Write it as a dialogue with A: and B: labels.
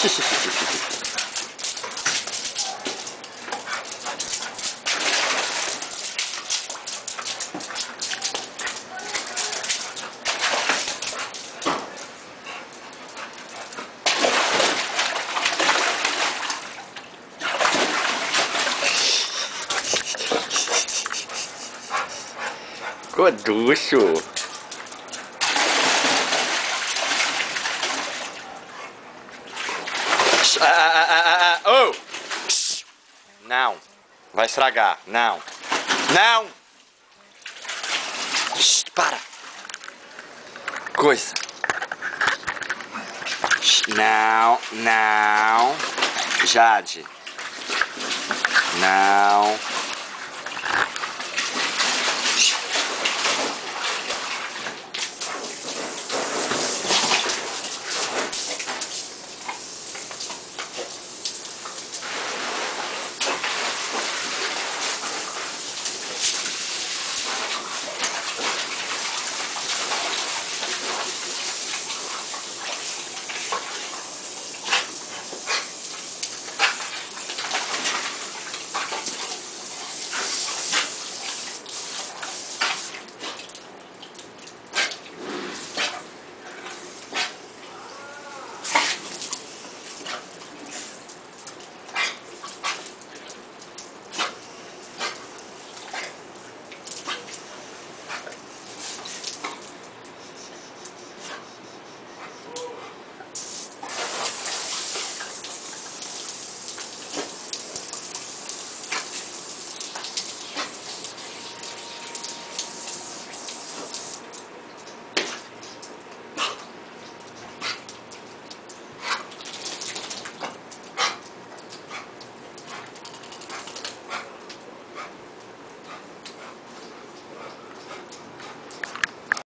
A: 这是这是这是。
B: 这多少？这
C: Ah ah ah, ah, ah, ah, oh! Não. Vai estragar. Não. Não! Para!
D: Coisa. Não, não. Jade. Não.